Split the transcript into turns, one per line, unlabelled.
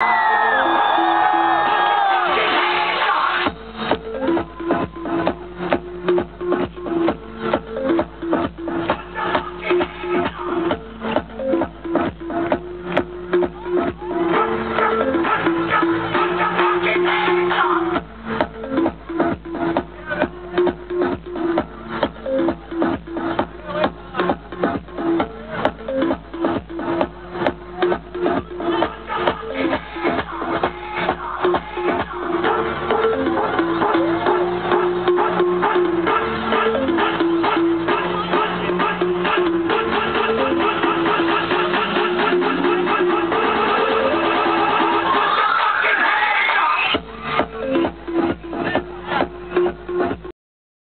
you